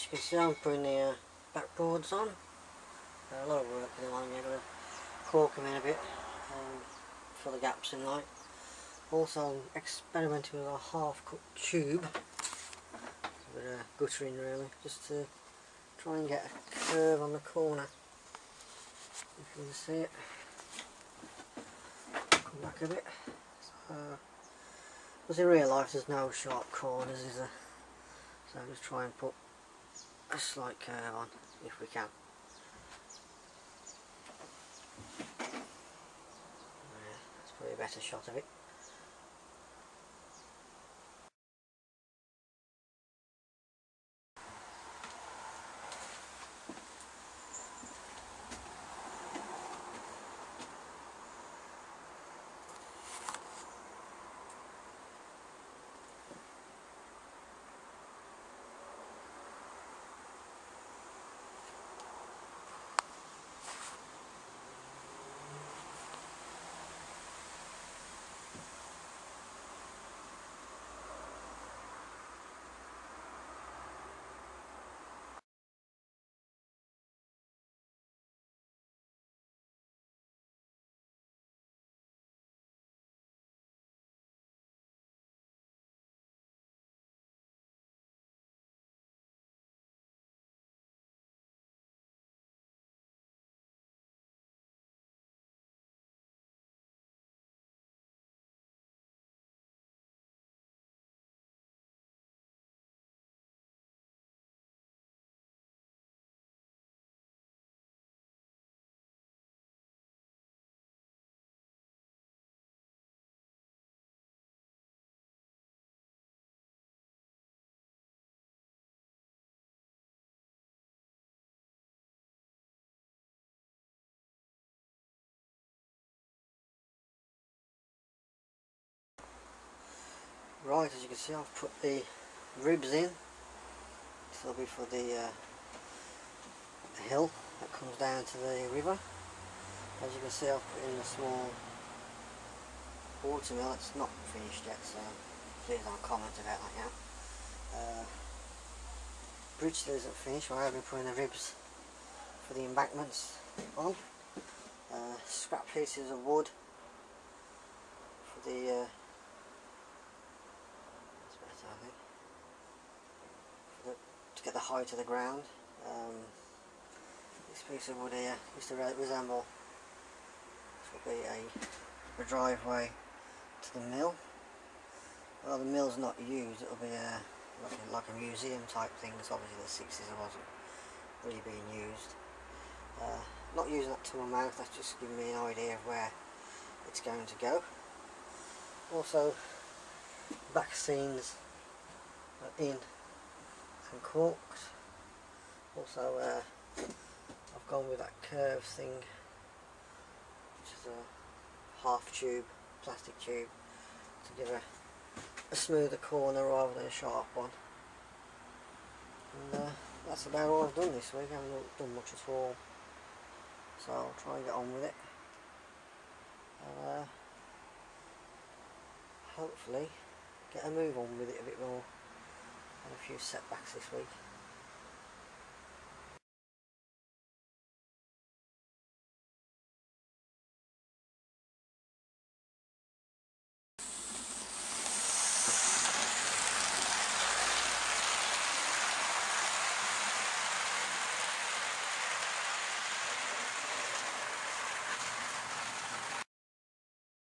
as you can see I'm putting the uh, back boards on. Uh, a lot of work in the one, you've got to cork them in a bit um, for the gaps in light. Also I'm experimenting with a half cut tube, a bit of guttering really, just to try and get a curve on the corner. If you can see it. Come back a bit. So, because in real life there's no sharp corners is there? So I just try and put a slight curve on if we can. That's probably a better shot of it. Right, as you can see I've put the ribs in. This will be for the, uh, the hill that comes down to the river. As you can see I've put in a small water mill, it's not finished yet so please don't comment about that yet. Uh, bridge still isn't finished, I have been putting the ribs for the embankments on. Uh, scrap pieces of wood for the uh, get the height of the ground. Um, this piece of wood here used to resemble this be a, a driveway to the mill. Well the mill's not used, it'll be a, like, a, like a museum type thing because obviously the 60s it wasn't really being used. Uh, not using that to my mouth, that's just giving me an idea of where it's going to go. Also, back scenes in and corked. Also uh, I've gone with that curve thing which is a half tube, plastic tube to give a, a smoother corner rather than a sharp one. And uh, that's about all I've done this week, I haven't done much at all. So I'll try and get on with it. Uh, hopefully get a move on with it a bit more. A few setbacks this week.